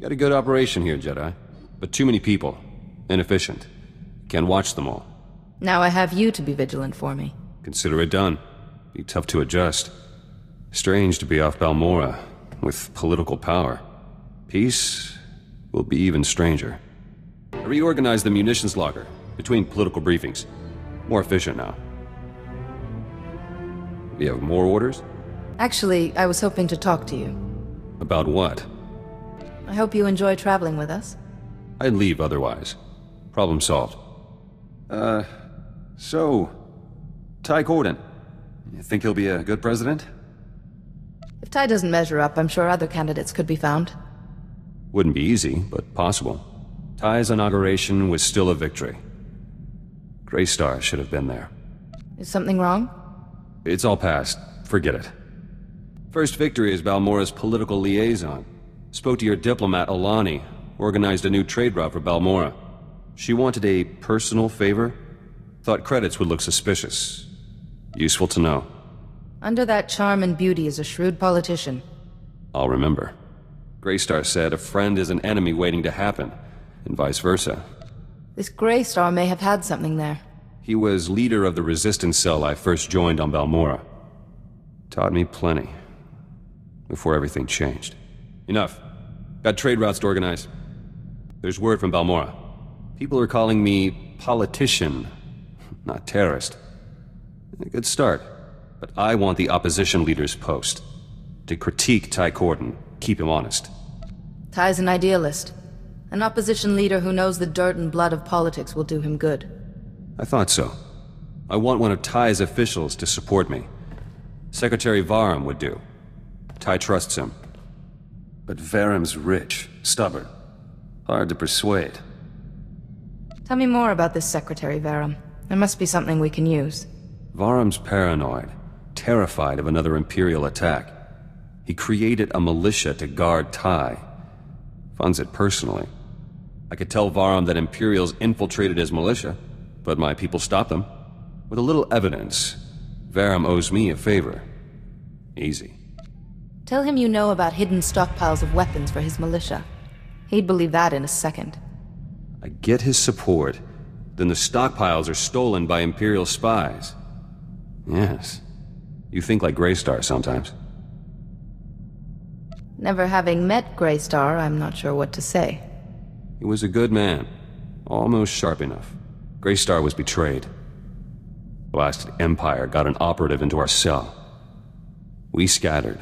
Got a good operation here, Jedi. But too many people. Inefficient. Can't watch them all. Now I have you to be vigilant for me. Consider it done. Be tough to adjust. Strange to be off Balmorra, with political power. Peace will be even stranger. I reorganized the munitions locker, between political briefings. More efficient now. You have more orders? Actually, I was hoping to talk to you. About what? I hope you enjoy traveling with us. I'd leave otherwise. Problem solved. Uh, so... Tai Cordan. You think he'll be a good president? If Tai doesn't measure up, I'm sure other candidates could be found. Wouldn't be easy, but possible. Tai's inauguration was still a victory. Greystar should have been there. Is something wrong? It's all past. Forget it. First victory is Balmorra's political liaison. Spoke to your diplomat, Alani. Organized a new trade route for Balmorra. She wanted a personal favor. Thought credits would look suspicious. Useful to know. Under that charm and beauty is a shrewd politician. I'll remember. Greystar said a friend is an enemy waiting to happen, and vice versa. This Greystar may have had something there. He was leader of the resistance cell I first joined on Balmorra. Taught me plenty. Before everything changed. Enough. Got trade routes to organize. There's word from Balmorra. People are calling me politician, not terrorist. A good start. But I want the opposition leader's post. To critique Tai Cordan, keep him honest. Tai's an idealist. An opposition leader who knows the dirt and blood of politics will do him good. I thought so. I want one of Tai's officials to support me. Secretary Varum would do. Tai trusts him. But Varram's rich, stubborn. Hard to persuade. Tell me more about this Secretary Varram. There must be something we can use. Varram's paranoid, terrified of another Imperial attack. He created a militia to guard Tai. Funds it personally. I could tell Varram that Imperials infiltrated his militia, but my people stopped them. With a little evidence, Varram owes me a favor. Easy. Tell him you know about hidden stockpiles of weapons for his militia. He'd believe that in a second. I get his support, then the stockpiles are stolen by Imperial spies. Yes. You think like Greystar sometimes. Never having met Greystar, I'm not sure what to say. He was a good man. Almost sharp enough. Greystar was betrayed. The Blasted Empire got an operative into our cell. We scattered,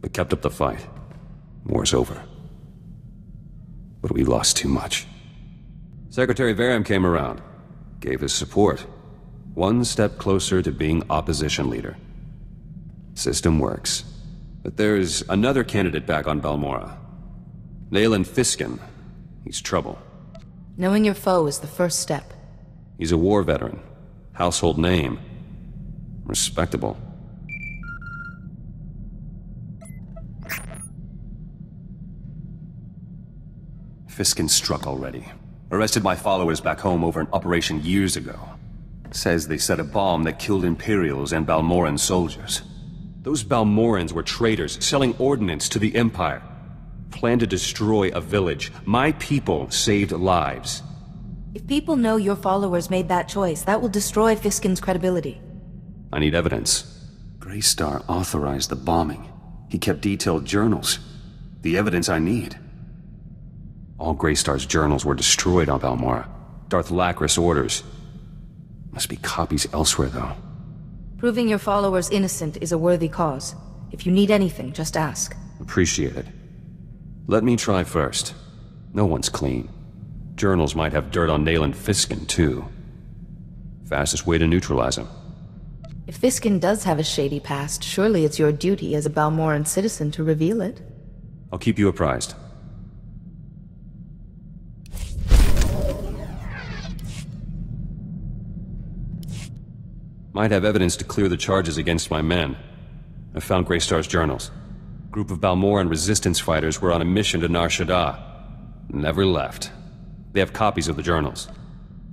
but kept up the fight. War's over. But we lost too much. Secretary Varram came around, gave his support. One step closer to being opposition leader. System works. But there's another candidate back on Balmorra. Nayland Fiskin. He's trouble. Knowing your foe is the first step. He's a war veteran. Household name. Respectable. Fiskin struck already. Arrested my followers back home over an operation years ago. Says they set a bomb that killed Imperials and Balmorran soldiers. Those Balmorrans were traitors, selling ordnance to the Empire. Planned to destroy a village. My people saved lives. If people know your followers made that choice, that will destroy Fiskin's credibility. I need evidence. Greystar authorized the bombing. He kept detailed journals. The evidence I need. All Greystar's journals were destroyed on Balmorra. Darth Lachris orders. Must be copies elsewhere, though. Proving your followers innocent is a worthy cause. If you need anything, just ask. Appreciate it. Let me try first. No one's clean. Journals might have dirt on Nayland Fiskin, too. Fastest way to neutralize him. If Fiskin does have a shady past, surely it's your duty as a Balmorran citizen to reveal it. I'll keep you apprised. Might have evidence to clear the charges against my men. I found Greystar's journals. Group of Balmorran resistance fighters were on a mission to Nar Shaddaa. Never left. They have copies of the journals.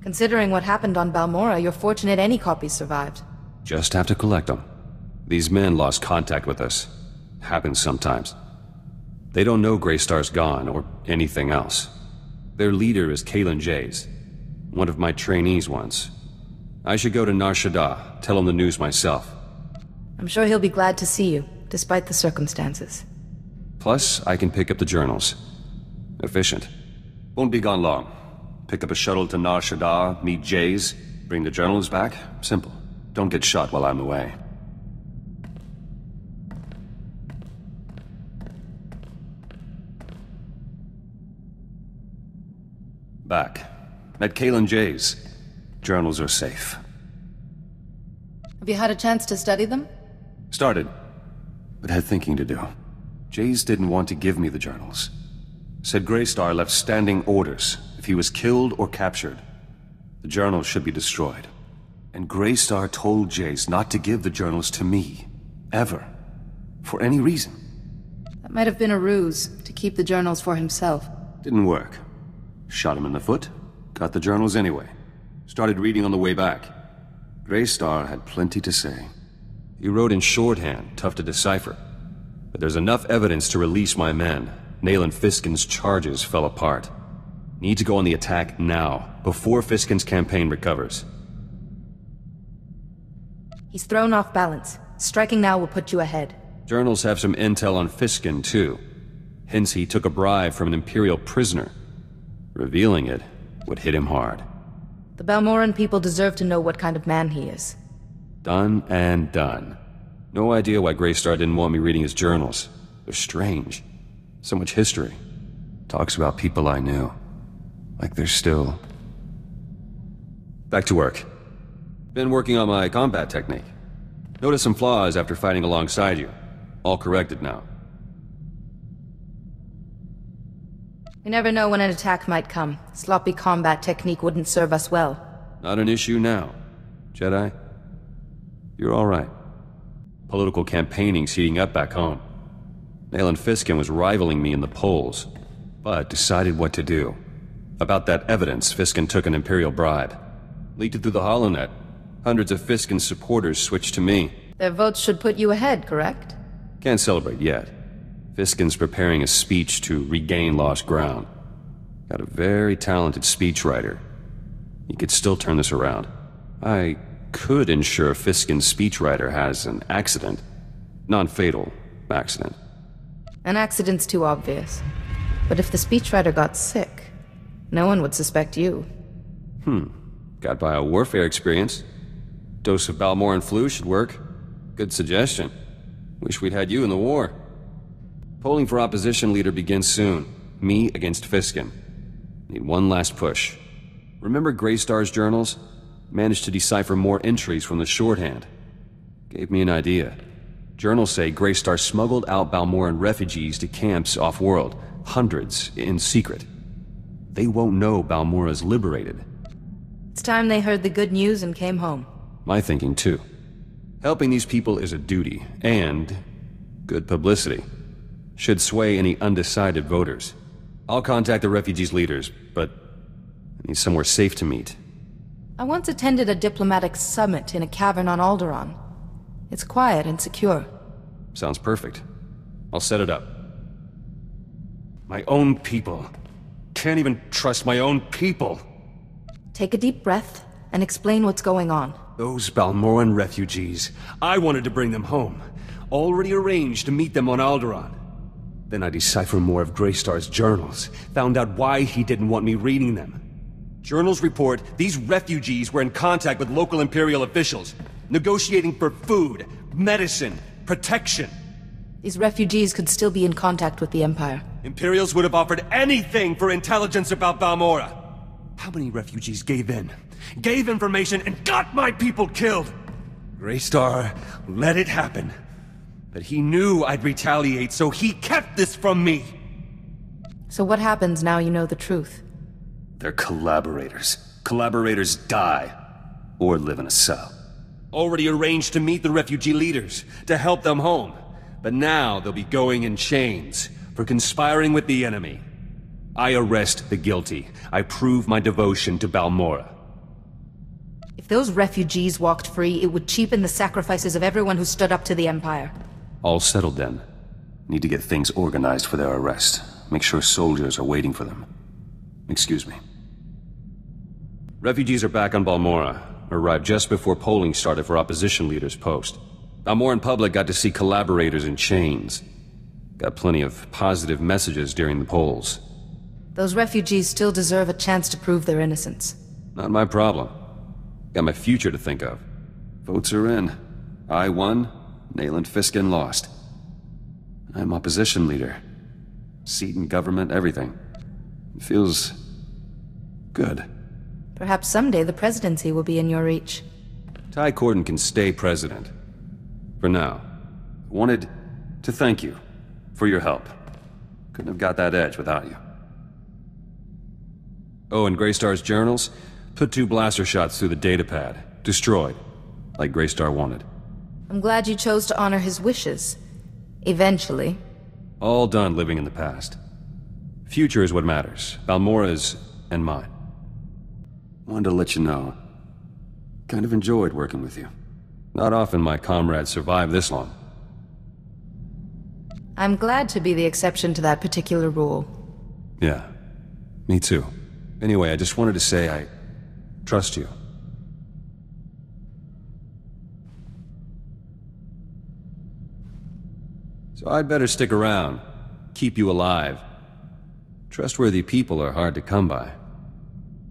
Considering what happened on Balmorra, you're fortunate any copies survived. Just have to collect them. These men lost contact with us. Happens sometimes. They don't know Greystar's gone, or anything else. Their leader is Kaylan Jase, one of my trainees once. I should go to Nar Shaddaa, tell him the news myself. I'm sure he'll be glad to see you, despite the circumstances. Plus, I can pick up the journals. Efficient. Won't be gone long. Pick up a shuttle to Nar Shaddaa, meet Jase, bring the journals back. Simple. Don't get shot while I'm away. Back. Met Kaylan Jase. Journals are safe. Have you had a chance to study them? Started, but had thinking to do. Jase didn't want to give me the journals. Said Greystar left standing orders. If he was killed or captured, the journals should be destroyed. And Greystar told Jase not to give the journals to me. Ever. For any reason. That might have been a ruse, to keep the journals for himself. Didn't work. Shot him in the foot, got the journals anyway. Started reading on the way back. Greystar had plenty to say. He wrote in shorthand, tough to decipher. But there's enough evidence to release my men. Nayland Fiskin's charges fell apart. Need to go on the attack now, before Fiskin's campaign recovers. He's thrown off balance. Striking now will put you ahead. Journals have some intel on Fiskin, too. Hence he took a bribe from an Imperial prisoner. Revealing it would hit him hard. The Balmorran people deserve to know what kind of man he is. Done and done. No idea why Greystar didn't want me reading his journals. They're strange. So much history. Talks about people I knew. Like they're still... Back to work. Been working on my combat technique. Noticed some flaws after fighting alongside you. All corrected now. We never know when an attack might come. Sloppy combat technique wouldn't serve us well. Not an issue now. Jedi, you're alright. Political campaigning's heating up back home. Nayland Fiskin was rivaling me in the polls, but decided what to do. About that evidence, Fiskin took an Imperial bribe. Leaked it through the HoloNet. Hundreds of Fiskin's supporters switched to me. Their votes should put you ahead, correct? Can't celebrate yet. Fiskin's preparing a speech to regain lost ground. Got a very talented speechwriter. He could still turn this around. I could ensure Fiskin's speechwriter has an accident. Non-fatal accident. An accident's too obvious. But if the speechwriter got sick, no one would suspect you. Hmm. Got by a warfare experience. Dose of Balmorran flu should work. Good suggestion. Wish we'd had you in the war. Polling for opposition leader begins soon. Me against Fiskin. Need one last push. Remember Greystar's journals? Managed to decipher more entries from the shorthand. Gave me an idea. Journals say Greystar smuggled out Balmorran refugees to camps off-world. Hundreds, in secret. They won't know Balmorra's liberated. It's time they heard the good news and came home. My thinking, too. Helping these people is a duty, and good publicity. Should sway any undecided voters. I'll contact the refugees' leaders, but I need somewhere safe to meet. I once attended a diplomatic summit in a cavern on Alderaan. It's quiet and secure. Sounds perfect. I'll set it up. My own people. Can't even trust my own people. Take a deep breath and explain what's going on. Those Balmorran refugees. I wanted to bring them home. Already arranged to meet them on Alderaan. Then I deciphered more of Greystar's journals. Found out why he didn't want me reading them. Journals report these refugees were in contact with local Imperial officials, negotiating for food, medicine, protection. These refugees could still be in contact with the Empire. Imperials would have offered anything for intelligence about Balmorra. How many refugees gave in? Gave information and got my people killed! Greystar let it happen. But he knew I'd retaliate, so he kept this from me! So what happens now you know the truth? They're collaborators. Collaborators die. Or live in a cell. Already arranged to meet the refugee leaders, to help them home. But now they'll be going in chains, for conspiring with the enemy. I arrest the guilty. I prove my devotion to Balmorra. If those refugees walked free, it would cheapen the sacrifices of everyone who stood up to the Empire. All settled then. Need to get things organized for their arrest. Make sure soldiers are waiting for them. Excuse me. Refugees are back on Balmorra. Arrived just before polling started for opposition leaders' post. Balmorran public got to see collaborators in chains. Got plenty of positive messages during the polls. Those refugees still deserve a chance to prove their innocence. Not my problem. Got my future to think of. Votes are in. I won, Nayland Fiskin lost. I'm opposition leader. Seat in government, everything. It feels... good. Perhaps someday the presidency will be in your reach. Tai Cordan can stay president. For now. Wanted to thank you for your help. Couldn't have got that edge without you. Oh, and Greystar's journals? Put two blaster shots through the datapad. Destroyed. Like Greystar wanted. I'm glad you chose to honor his wishes. Eventually. All done living in the past. Future is what matters. Balmorra's and mine. Wanted to let you know. Kind of enjoyed working with you. Not often my comrades survive this long. I'm glad to be the exception to that particular rule. Yeah. Me too. Anyway, I just wanted to say I trust you. So I'd better stick around. Keep you alive. Trustworthy people are hard to come by.